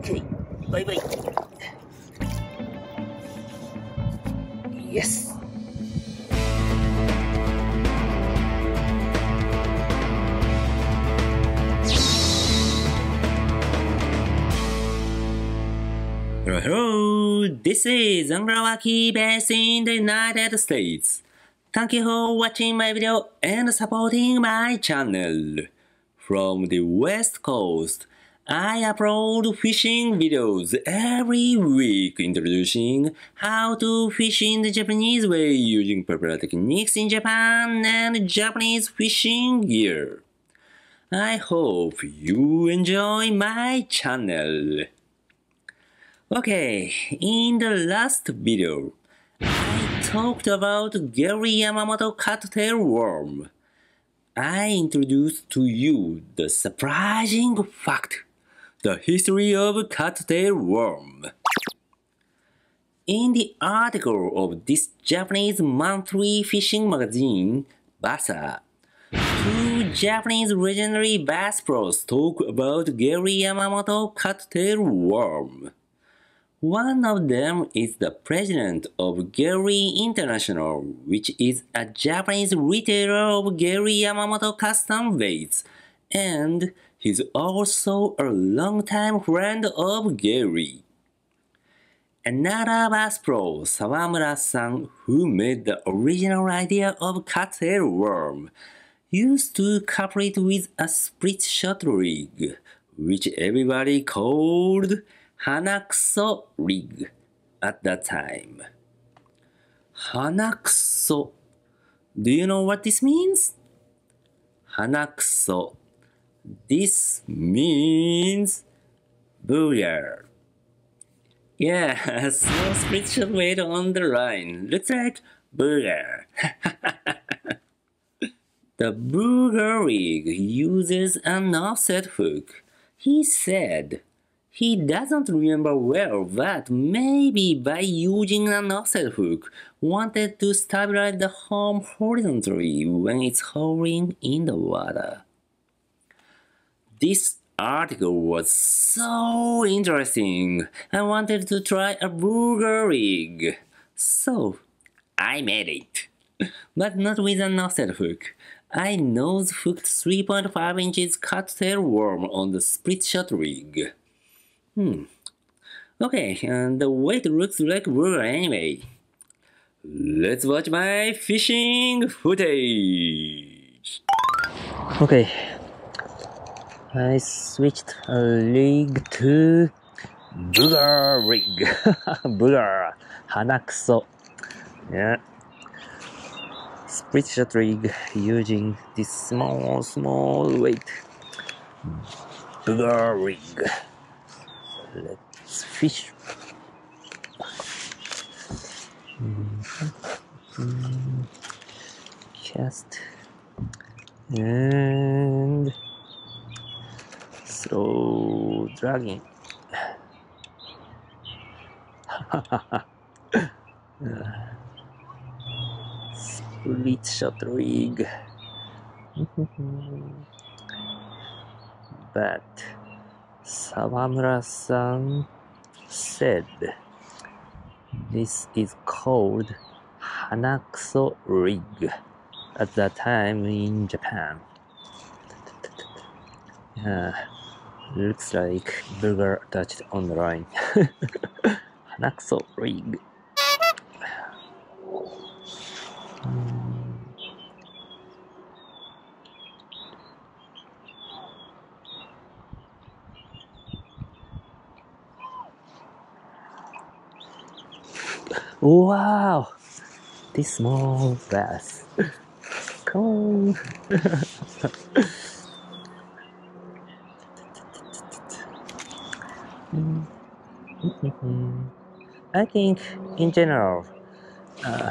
Okay, bye bye. Yes. Hello. This is Angler Waki based in the United States. Thank you for watching my video and supporting my channel. From the West Coast, I upload fishing videos every week introducing how to fish in the Japanese way using popular techniques in Japan and Japanese fishing gear. I hope you enjoy my channel. Okay, in the last video, I talked about Gary Yamamoto Kut Tail worm. I introduced to you the surprising fact, the history of Kut Tail worm. In the article of this Japanese monthly fishing magazine, Basser, two Japanese legendary bass pros talk about Gary Yamamoto Kut Tail worm. One of them is the president of Gary International, which is a Japanese retailer of Gary Yamamoto custom baits, and he's also a longtime friend of Gary. Another bass pro, Sawamura-san, who made the original idea of Kut Tail worm, used to it with a split shot rig, which everybody called Hanakuso rig at that time. Hanakuso. Do you know what this means? Hanakuso. This means booger. Yeah, split shot weight on the line. Looks like booger. the booger rig uses an offset hook. He said he doesn't remember well but maybe by using an offset hook, wanted to stabilize the home horizontally when it's hovering in the water. This article was so interesting. I wanted to try a booger rig. So, I made it. But not with an offset hook. I nose hooked 3.5 inches Kut Tail worm on the split shot rig. Hmm. Okay, and the weight looks like booger anyway. Let's watch my fishing footage. Okay, I switched a rig to booger rig. booger, hanakuso. Yeah. Split shot rig using this small, small weight. Booger rig. Let's fish. Cast and throw dragging. Split shot rig. but Sawamura-san said this is called Hanakuso rig at that time in Japan. Yeah, looks like burger attached on the line. Hanakuso rig. Wow! This small bass. Come on. I think in general, uh,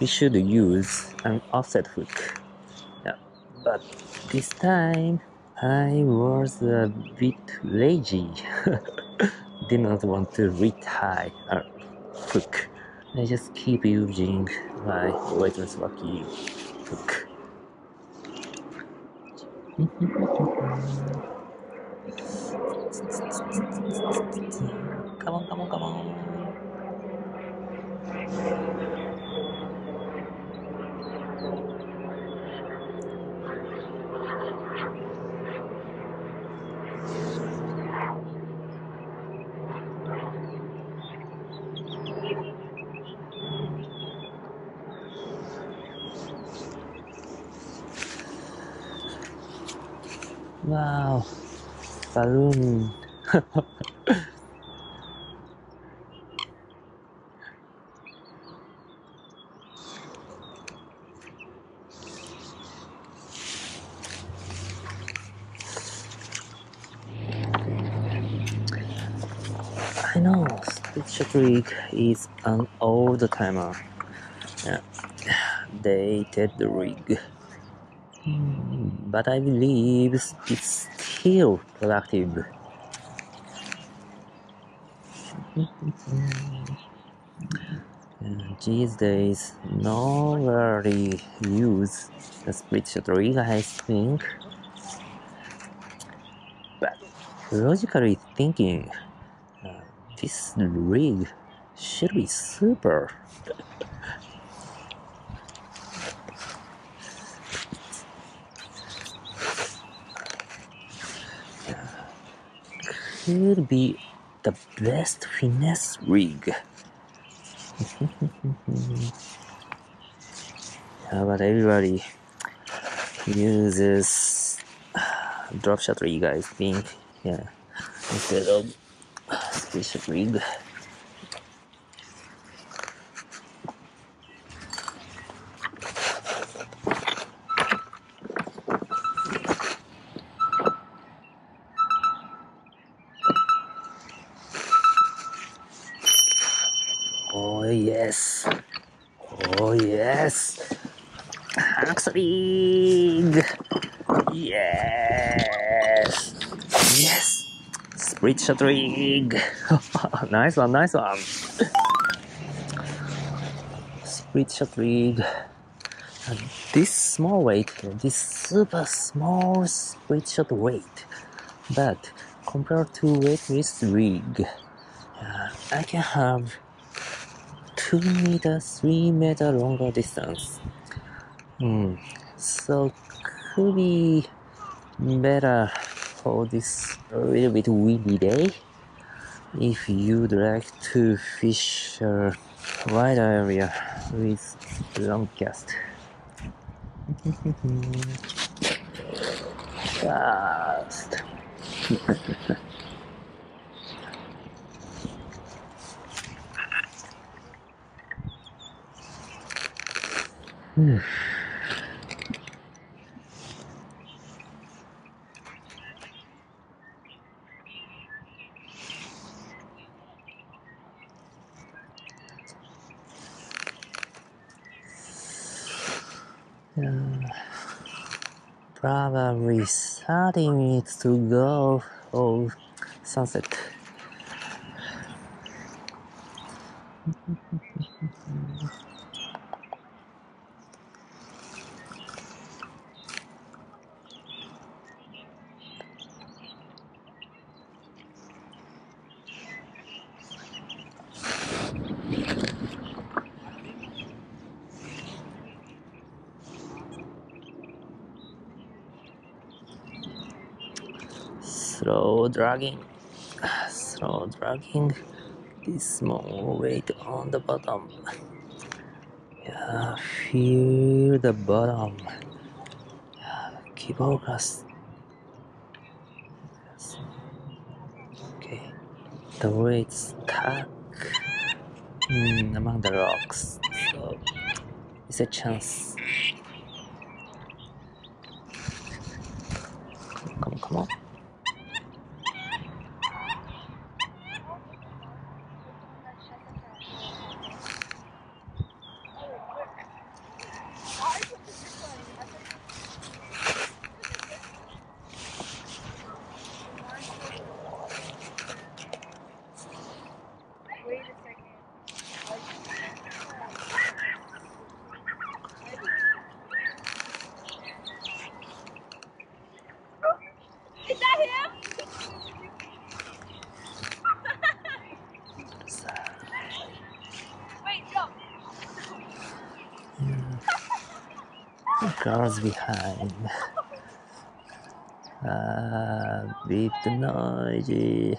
we should use an offset hook. Yeah, but this time I was a bit lazy. Did not want to retie a hook. I just keep using my weightless wacky hook. Come on, come on, come on. Wow, balloon. I know Stitch Trick is an old timer. Yeah. Dated rig. Hmm, But I believe it's still productive. These days, nobody use the split rig, I think. But logically thinking, uh, this rig should be super. Could be the best finesse rig. Yeah, but everybody uses uh, drop shot rig, I think. Yeah, instead of shot rig. Oh yes. Axe rig. Yes. Yes. Split shot rig. nice one, nice one. Split shot rig. This small weight, this super small split shot weight, but compared to weightless rig, uh, I can have two meter, three meter longer distance. Hmm. So could be better for this a little bit windy day. If you'd like to fish a wide area with long cast. Yeah. Probably 30 minutes to go for sunset. Slow dragging, slow dragging this small weight on the bottom. Yeah, feel the bottom. Yeah, keep focus. Yes. Okay, the weight stuck mm, among the rocks, so it's a chance. Come on, come on. Girls behind. Uh, A bit noisy.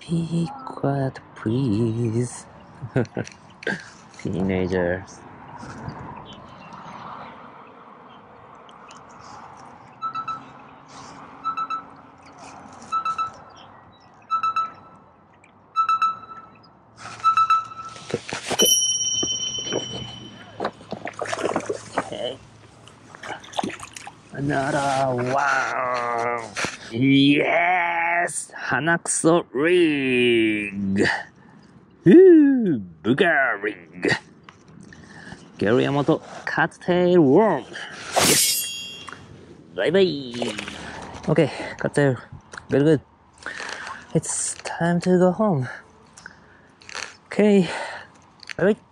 Be quiet, please. Teenagers. Okay. Another wow. Yes! Hanakuso rig! Ooh, booger rig! Gary Yamamoto cattail worm! Yes! Bye bye! Okay, Kut Tail. Very good. It's time to go home. Okay bye bye.